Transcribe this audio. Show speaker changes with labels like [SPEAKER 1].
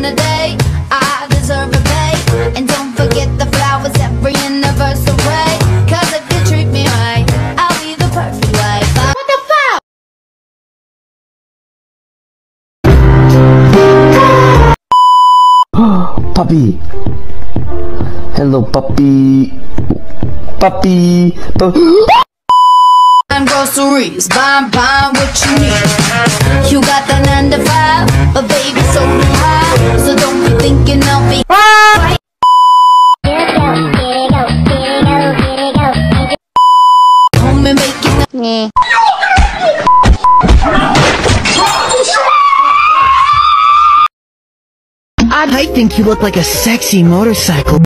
[SPEAKER 1] on the day. I deserve a pay. And don't forget the flowers every anniversary. Cause if you treat me right, I'll be the perfect wife. I- what the fuck?
[SPEAKER 2] Puppy. Hello, puppy. Puppy. Pu-
[SPEAKER 1] Buying groceries, buying, buying what you need.
[SPEAKER 3] I think you look like a sexy motorcycle.